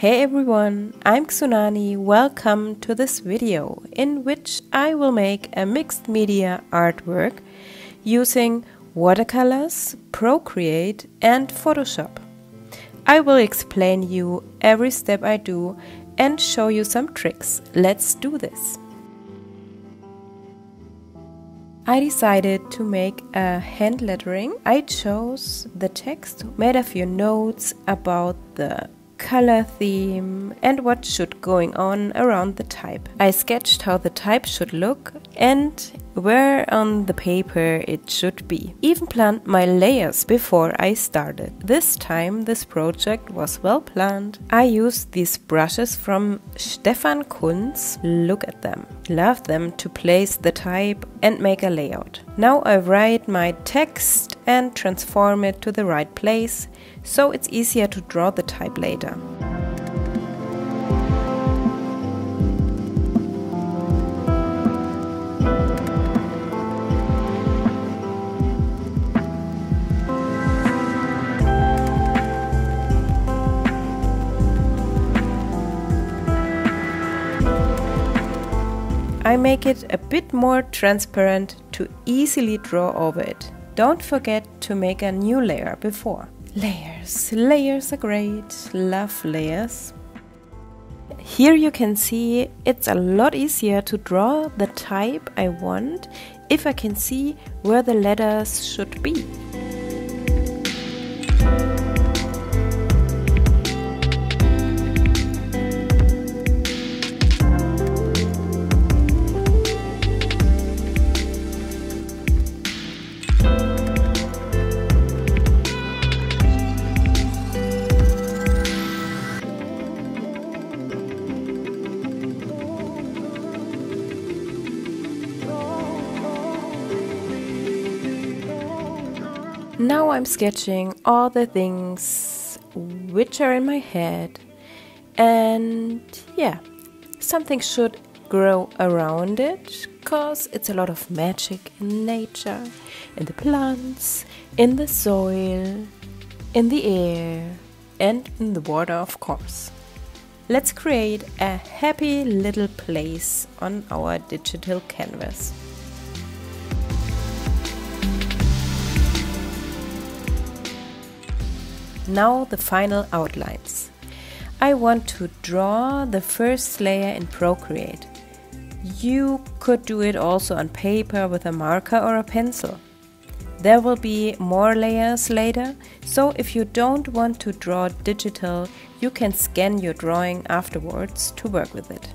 Hey everyone, I'm Xoonani. Welcome to this video in which I will make a mixed media artwork using watercolors, Procreate and Photoshop. I will explain you every step I do and show you some tricks. Let's do this. I decided to make a hand lettering. I chose the text, made a few notes about the color theme and what should going on around the type. I sketched how the type should look and where on the paper it should be. Even planned my layers before I started. This time this project was well planned. I used these brushes from Stefan Kunz. Look at them. Love them to place the type and make a layout. Now I write my text and transform it to the right place so it's easier to draw the type later. I make it a bit more transparent to easily draw over it. Don't forget to make a new layer before. Layers, layers are great, love layers. Here you can see it's a lot easier to draw the type I want if I can see where the letters should be. Now I'm sketching all the things which are in my head, and yeah, something should grow around it because it's a lot of magic in nature, in the plants, in the soil, in the air, and in the water, of course. Let's create a happy little place on our digital canvas. Now the final outlines. I want to draw the first layer in Procreate. You could do it also on paper with a marker or a pencil. There will be more layers later, so if you don't want to draw digital, you can scan your drawing afterwards to work with it.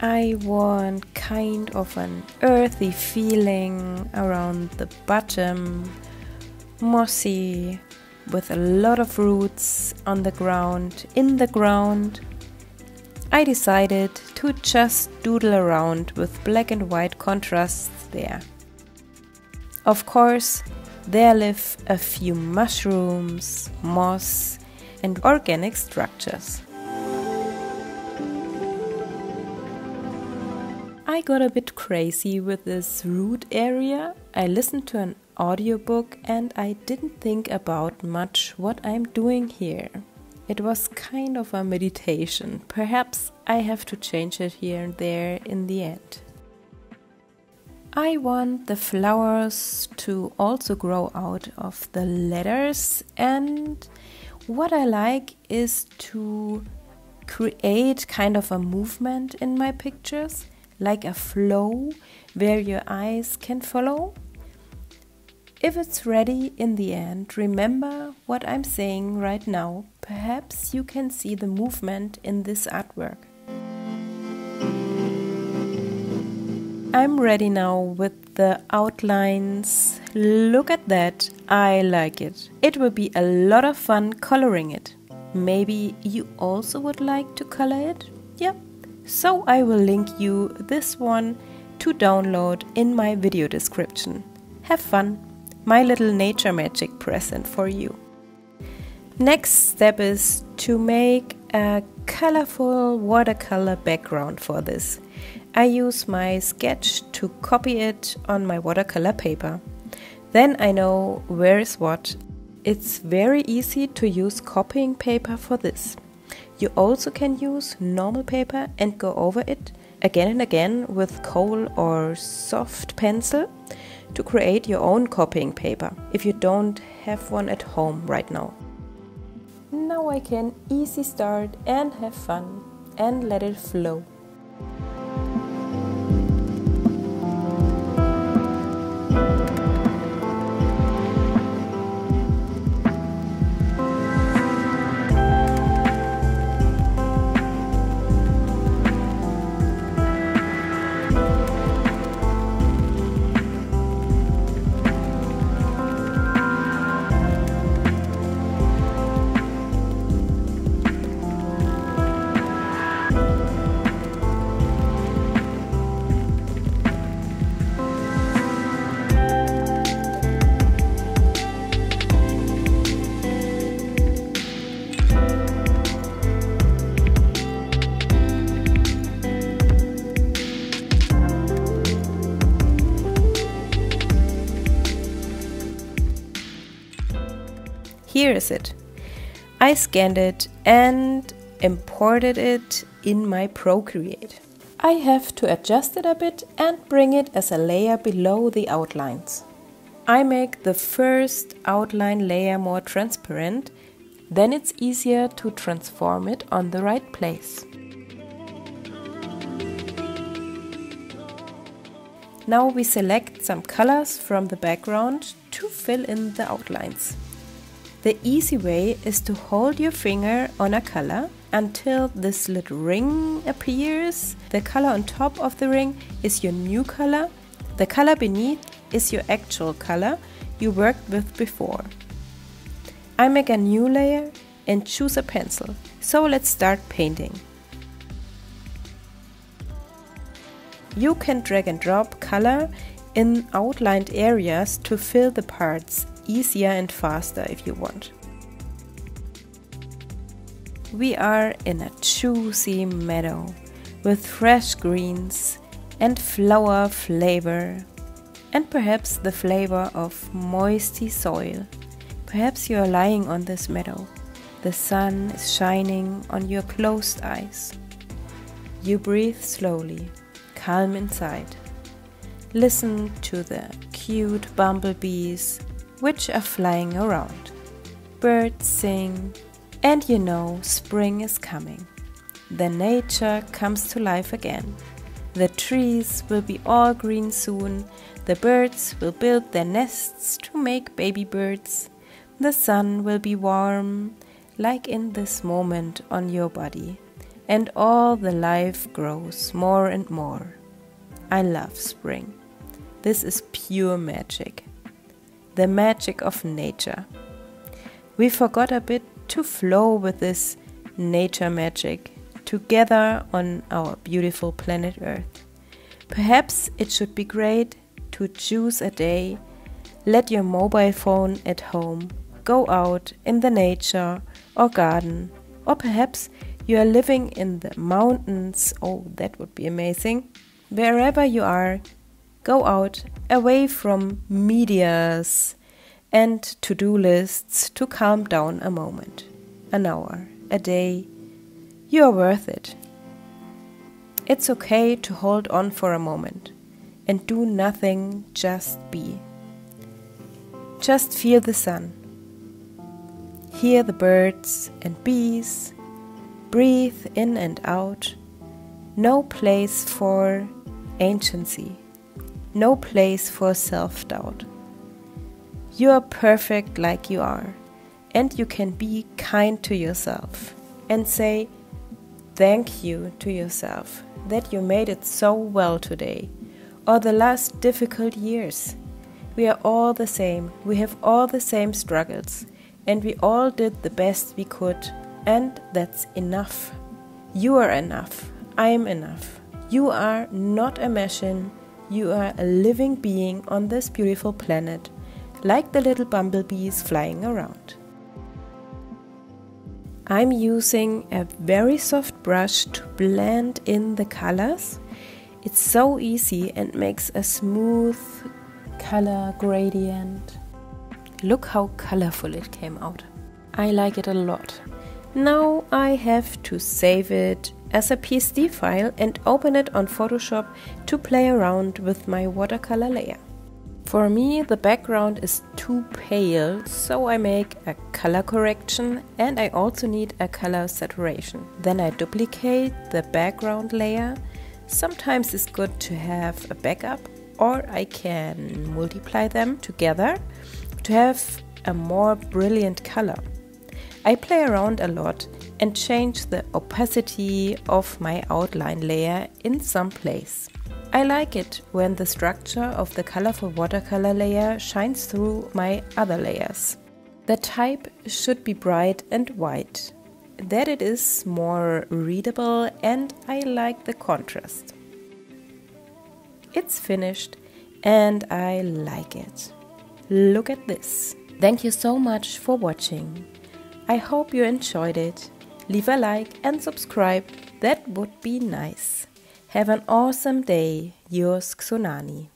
I want kind of an earthy feeling around the bottom, mossy, with a lot of roots on the ground, in the ground. I decided to just doodle around with black and white contrasts there. Of course, there live a few mushrooms, moss, and organic structures. I got a bit crazy with this root area. I listened to an audiobook and I didn't think about much what I'm doing here. It was kind of a meditation. Perhaps I have to change it here and there in the end. I want the flowers to also grow out of the letters, and what I like is to create kind of a movement in my pictures like a flow where your eyes can follow? If it's ready in the end, remember what I'm saying right now. Perhaps you can see the movement in this artwork. I'm ready now with the outlines. Look at that, I like it. It will be a lot of fun coloring it. Maybe you also would like to color it? Yep, so I will link you this one to download in my video description. Have fun! My little nature magic present for you. Next step is to make a colorful watercolor background for this. I use my sketch to copy it on my watercolor paper. Then I know where is what. It's very easy to use copying paper for this. You also can use normal paper and go over it again and again with coal or soft pencil to create your own copying paper if you don't have one at home right now. Now I can easy start and have fun and let it flow. Is it. I scanned it and imported it in my Procreate. I have to adjust it a bit and bring it as a layer below the outlines. I make the first outline layer more transparent, then it's easier to transform it on the right place. Now we select some colors from the background to fill in the outlines. The easy way is to hold your finger on a color until this little ring appears. The color on top of the ring is your new color. The color beneath is your actual color you worked with before. I make a new layer and choose a pencil. So let's start painting. You can drag and drop color in outlined areas to fill the parts easier and faster if you want. We are in a juicy meadow with fresh greens and flower flavor, and perhaps the flavor of moisty soil. Perhaps you are lying on this meadow. The sun is shining on your closed eyes. You breathe slowly, calm inside. Listen to the cute bumblebees which are flying around. Birds sing, and you know spring is coming. The nature comes to life again. The trees will be all green soon. The birds will build their nests to make baby birds. The sun will be warm, like in this moment on your body. And all the life grows more and more. I love spring. This is pure magic the magic of nature. We forgot a bit to flow with this nature magic together on our beautiful planet Earth. Perhaps it should be great to choose a day, let your mobile phone at home, go out in the nature or garden, or perhaps you are living in the mountains. Oh, that would be amazing. Wherever you are, go out away from medias and to do lists to calm down a moment, an hour, a day. You are worth it. It's okay to hold on for a moment and do nothing, just be. Just feel the sun. Hear the birds and bees. Breathe in and out. No place for anciency no place for self doubt. You are perfect like you are, and you can be kind to yourself and say thank you to yourself that you made it so well today or the last difficult years. We are all the same, we have all the same struggles, and we all did the best we could, and that's enough. You are enough. I am enough. You are not a machine you are a living being on this beautiful planet, like the little bumblebees flying around. I'm using a very soft brush to blend in the colors. It's so easy and makes a smooth color gradient. Look how colorful it came out. I like it a lot. Now I have to save it as a PSD file and open it on Photoshop to play around with my watercolor layer. For me, the background is too pale, so I make a color correction and I also need a color saturation. Then I duplicate the background layer. Sometimes it's good to have a backup or I can multiply them together to have a more brilliant color. I play around a lot and change the opacity of my outline layer in some place. I like it when the structure of the colorful watercolor layer shines through my other layers. The type should be bright and white, that it is more readable and I like the contrast. It's finished and I like it. Look at this. Thank you so much for watching. I hope you enjoyed it. Leave a like and subscribe, that would be nice. Have an awesome day. Yours Xoonani.